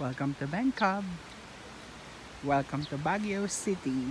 Welcome to Bangkok. Welcome to Baguio City.